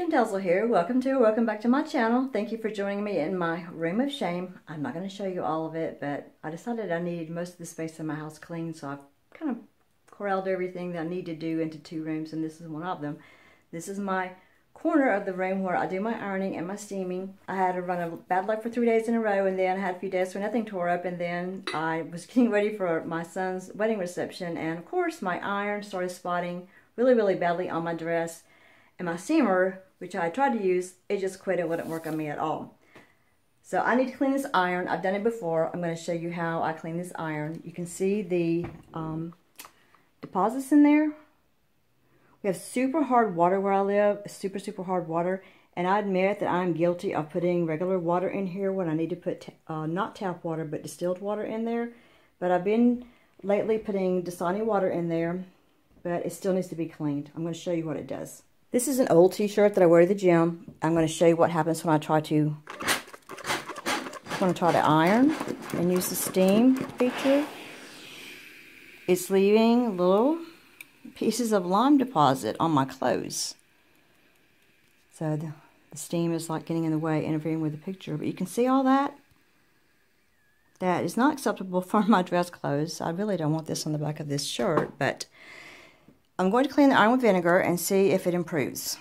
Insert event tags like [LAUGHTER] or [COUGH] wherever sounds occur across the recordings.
Kim Townsel here. Welcome to welcome back to my channel. Thank you for joining me in my room of shame. I'm not going to show you all of it, but I decided I needed most of the space in my house clean, so I've kind of corralled everything that I need to do into two rooms, and this is one of them. This is my corner of the room where I do my ironing and my steaming. I had a run of bad luck for three days in a row, and then I had a few days where nothing tore up, and then I was [LAUGHS] getting ready for my son's wedding reception, and of course my iron started spotting really, really badly on my dress, and my steamer, which I tried to use, it just quit. It wouldn't work on me at all. So I need to clean this iron. I've done it before. I'm going to show you how I clean this iron. You can see the um, deposits in there. We have super hard water where I live, super, super hard water. And I admit that I'm guilty of putting regular water in here when I need to put, uh, not tap water, but distilled water in there. But I've been lately putting Dasani water in there, but it still needs to be cleaned. I'm going to show you what it does. This is an old t-shirt that I wear to the gym. I'm going to show you what happens when I try to, I try to iron and use the steam feature. It's leaving little pieces of lime deposit on my clothes. So the, the steam is like getting in the way, interfering with the picture. But you can see all that. That is not acceptable [LAUGHS] for my dress clothes. I really don't want this on the back of this shirt, but I'm going to clean the iron with vinegar and see if it improves.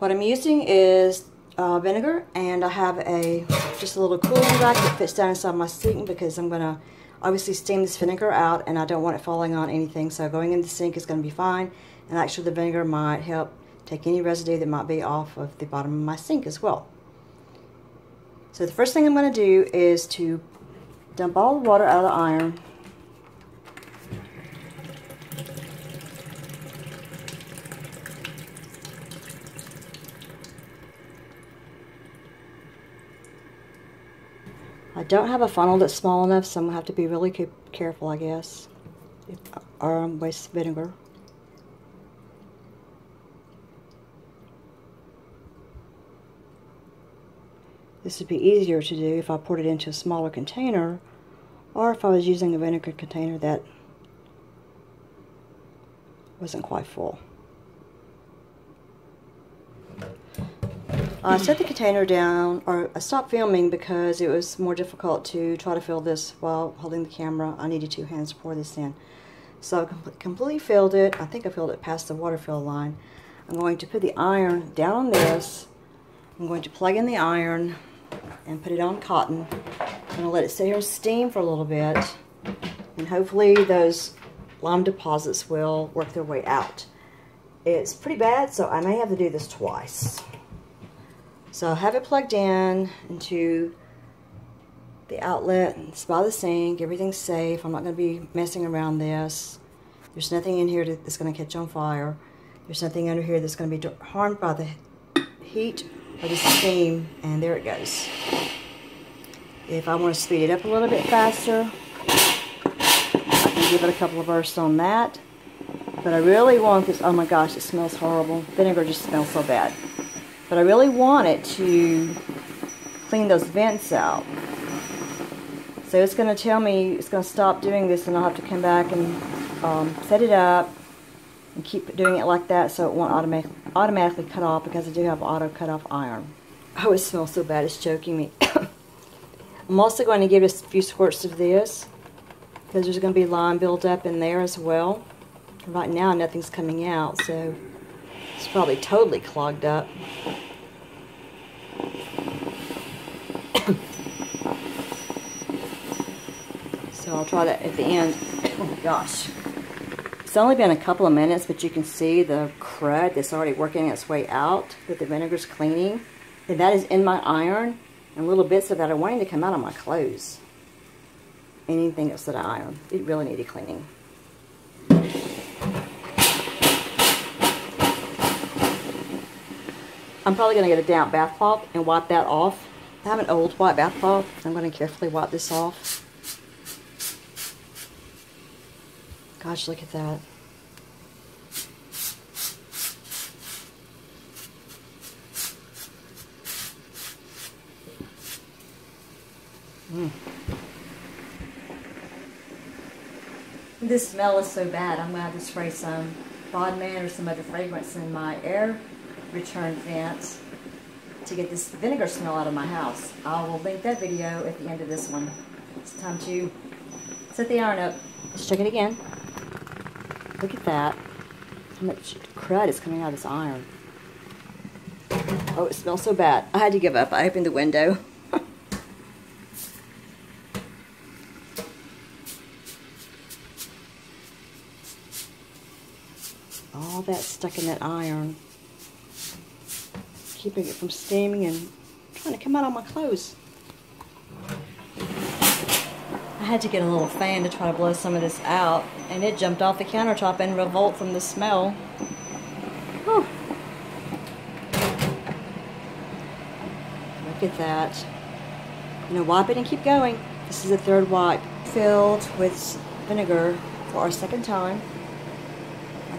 What I'm using is uh, vinegar and I have a just a little cooling rack that fits down inside my sink because I'm going to obviously steam this vinegar out and I don't want it falling on anything so going in the sink is going to be fine and actually the vinegar might help take any residue that might be off of the bottom of my sink as well. So the first thing I'm going to do is to dump all the water out of the iron I don't have a funnel that's small enough, so I'm going to have to be really careful, I guess, or um, waste vinegar. This would be easier to do if I poured it into a smaller container, or if I was using a vinegar container that wasn't quite full. I set the container down, or I stopped filming because it was more difficult to try to fill this while holding the camera. I needed two hands to pour this in. So I completely filled it. I think I filled it past the water fill line. I'm going to put the iron down on this. I'm going to plug in the iron and put it on cotton. Going to let it sit here and steam for a little bit. And hopefully those lime deposits will work their way out. It's pretty bad, so I may have to do this twice. So I have it plugged in into the outlet. It's by the sink. Everything's safe. I'm not going to be messing around this. There's nothing in here that's going to catch on fire. There's nothing under here that's going to be harmed by the heat or the steam. And there it goes. If I want to speed it up a little bit faster, I can give it a couple of bursts on that. But I really want this. Oh my gosh, it smells horrible. Vinegar just smells so bad. But I really want it to clean those vents out. So it's going to tell me it's going to stop doing this and I'll have to come back and um, set it up and keep doing it like that so it won't automatic automatically cut off because I do have auto cut off iron. Oh, it smells so bad. It's choking me. I'm also going to give it a few squirts of this because there's going to be lime buildup in there as well. Right now, nothing's coming out, so it's probably totally clogged up. [COUGHS] so I'll try that at the end. [COUGHS] Oh my gosh. It's only been a couple of minutes, but you can see the crud that's already working its way out that the vinegar's cleaning. And that is in my iron, and little bits of that are wanting to come out of my clothes. Anything else that I iron, it really needed cleaning. I'm probably going to get a damp bath cloth and wipe that off. I have an old white bath cloth. I'm going to carefully wipe this off. Gosh, look at that. Mm. This smell is so bad, I'm going to have to spray some Bodman or some other fragrance in my air return vent to get this vinegar smell out of my house. I will link that video at the end of this one. It's time to set the iron up. Let's check it again. Look at that. How much crud is coming out of this iron. Oh, it smells so bad. I had to give up. I opened the window. All that stuck in that iron. Keeping it from steaming and trying to come out on my clothes. I had to get a little fan to try to blow some of this out, and it jumped off the countertop in revolt from the smell. Whew. Look at that. You know, wipe it and keep going. This is the third wipe. Filled with vinegar for our second time.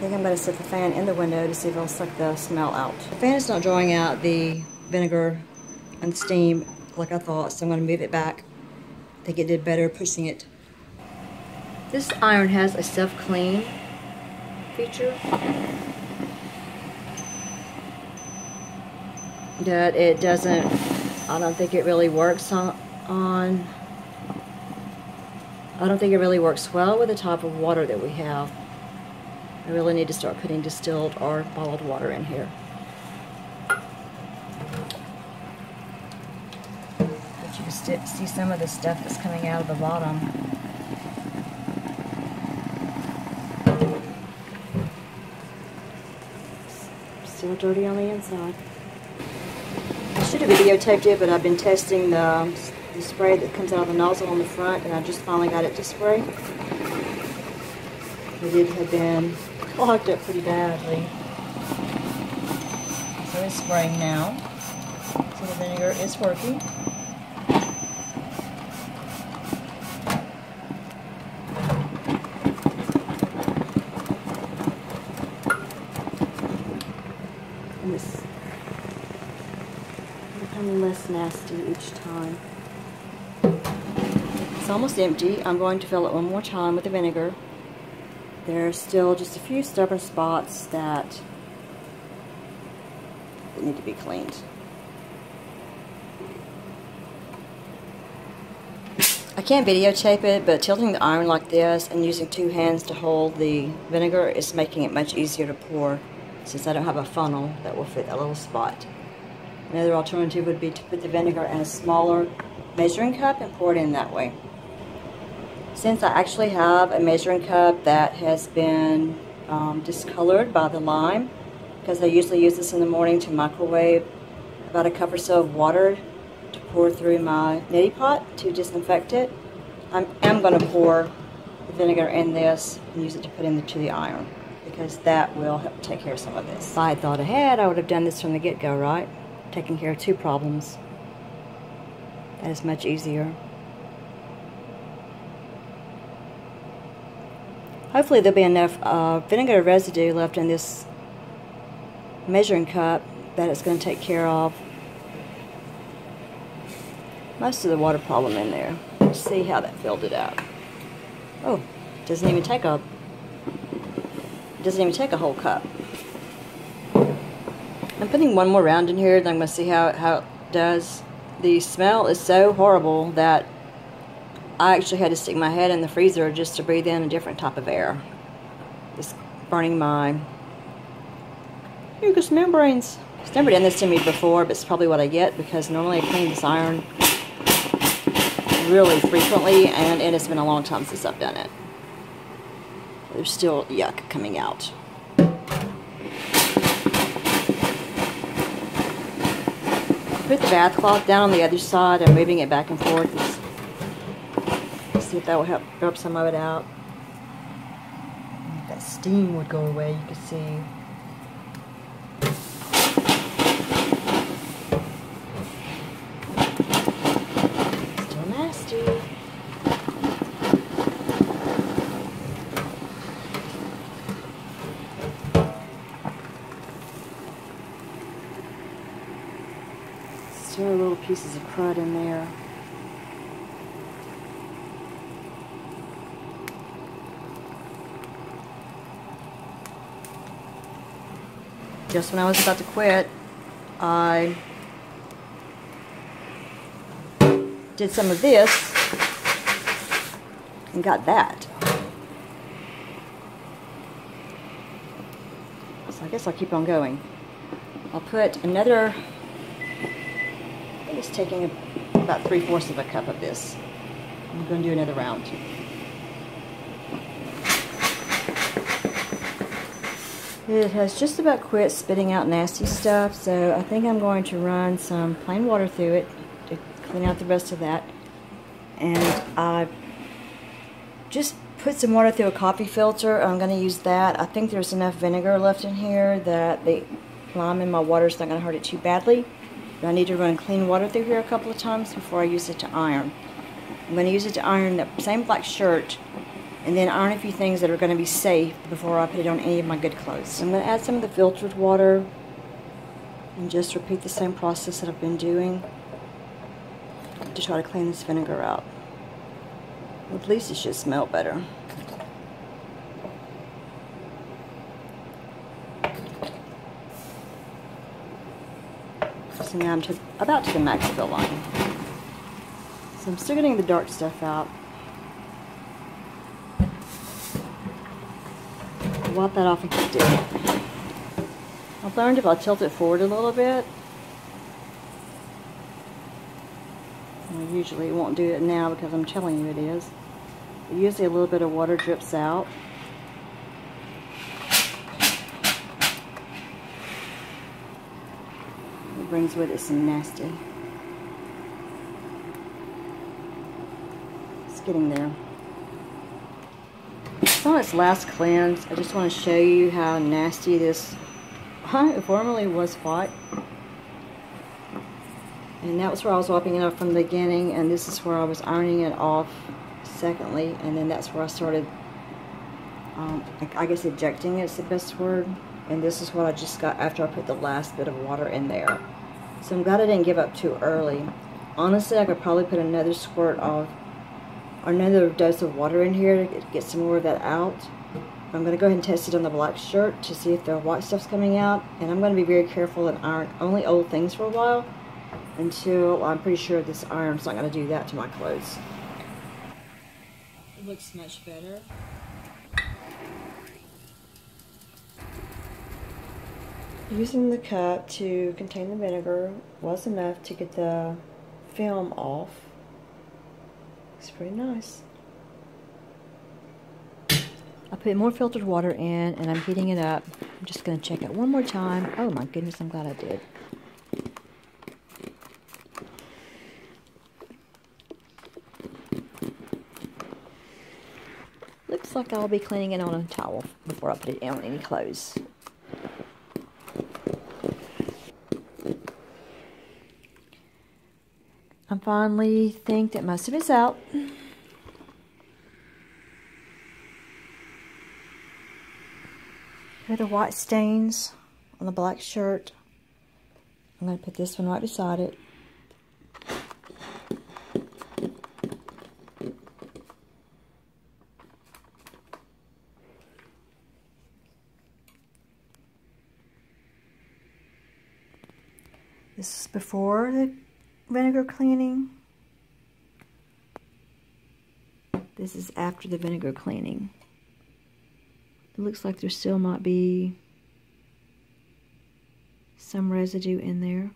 Think I'm going to set the fan in the window to see if it'll suck the smell out. The fan is not drawing out the vinegar and steam like I thought, so I'm going to move it back. I think it did better pushing it. This iron has a self-clean feature. That it doesn't, I don't think it really works on, on I don't think it really works well with the type of water that we have. I really need to start putting distilled or bottled water in here. But you can see some of the stuff that's coming out of the bottom. Still dirty on the inside. I should have videotaped it, but I've been testing the, the spray that comes out of the nozzle on the front, and I just finally got it to spray. It had been clogged up pretty badly. So it's spraying now. So the vinegar is working. And it's becoming less nasty each time. It's almost empty. I'm going to fill it one more time with the vinegar. There's still just a few stubborn spots that, need to be cleaned. I can't videotape it, but tilting the iron like this and using two hands to hold the vinegar is making it much easier to pour since I don't have a funnel that will fit that little spot. Another alternative would be to put the vinegar in a smaller measuring cup and pour it in that way. Since I actually have a measuring cup that has been um, discolored by the lime, because I usually use this in the morning to microwave about a cup or so of water to pour through my neti pot to disinfect it, I am going to pour the vinegar in this and use it to put into the iron because that will help take care of some of this. If I had thought ahead, I would have done this from the get-go, right? Taking care of two problems. That is much easier. Hopefully there'll be enough uh, vinegar residue left in this measuring cup that it's going to take care of most of the water problem in there. Let's see how that filled it out. Oh, doesn't even take a doesn't even take a whole cup. I'm putting one more round in here, then I'm going to see how, how it does. The smell is so horrible that I actually had to stick my head in the freezer just to breathe in a different type of air. It's burning my mucous membranes. It's never done this to me before, but it's probably what I get because normally I clean this iron really frequently, and it has been a long time since I've done it. There's still yuck coming out. Put the bath cloth down on the other side and moving it back and forth see if that will help rub some of it out. If that steam would go away, you could see. Still nasty. Still little pieces of crud in there. Just when I was about to quit, I did some of this and got that. So I guess I'll keep on going. I'll put another, I think it's taking about three-fourths of a cup of this. I'm going to do another round. It has just about quit spitting out nasty stuff, so I think I'm going to run some plain water through it to clean out the rest of that. And I just put some water through a coffee filter. I'm going to use that. I think there's enough vinegar left in here that the lime in my water is not going to hurt it too badly. But I need to run clean water through here a couple of times before I use it to iron. I'm going to use it to iron the same black shirt and then iron a few things that are going to be safe before I put it on any of my good clothes. I'm going to add some of the filtered water and just repeat the same process that I've been doing to try to clean this vinegar out. At least it should smell better. So now I'm to, about to the max fill line. So I'm still getting the dark stuff out. Wipe that off and keep doing it. I've learned if I tilt it forward a little bit, I usually won't do it now because I'm telling you it is. Usually a little bit of water drips out. It brings with it some nasty. It's getting there. It's on its last cleanse. I just want to show you how nasty this formerly was white. And that was where I was wiping it off from the beginning, and this is where I was ironing it off secondly, and then that's where I started, um, I guess ejecting it is the best word. And this is what I just got after I put the last bit of water in there. So I'm glad I didn't give up too early. Honestly, I could probably put another squirt of, another dose of water in here to get some more of that out. I'm going to go ahead and test it on the black shirt to see if the white stuff's coming out. And I'm going to be very careful and iron only old things for a while until I'm pretty sure this iron's not going to do that to my clothes. It looks much better. Using the cup to contain the vinegar was enough to get the film off. It's pretty nice. I put more filtered water in and I'm heating it up. I'm just going to check it one more time. Oh my goodness, I'm glad I did. looks like I'll be cleaning it on a towel before I put it on any clothes. I finally think that most of it's out. Here are the white stains on the black shirt. I'm going to put this one right beside it. This is before the vinegar cleaning. This is after the vinegar cleaning. It looks like there still might be some residue in there.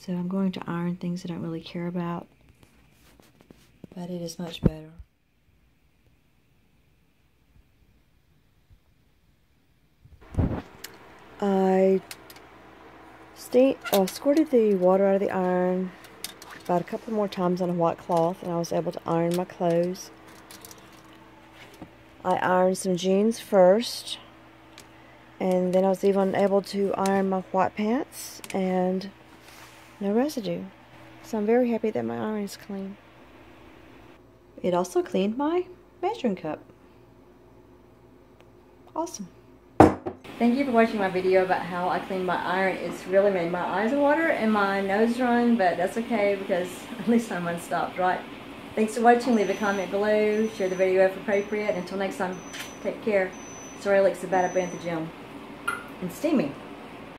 So I'm going to iron things I don't really care about. But it is much better. I Stay, uh, squirted the water out of the iron about a couple more times on a white cloth and I was able to iron my clothes. I ironed some jeans first and then I was even able to iron my white pants and no residue. So I'm very happy that my iron is clean. It also cleaned my measuring cup. Awesome. Thank you for watching my video about how I clean my iron. It's really made my eyes water and my nose run, but that's okay because [LAUGHS] at least I'm unstopped, right? Thanks for watching. Leave a comment below. Share the video if appropriate. Until next time, take care. Sorry so bad up at the gym. And steamy.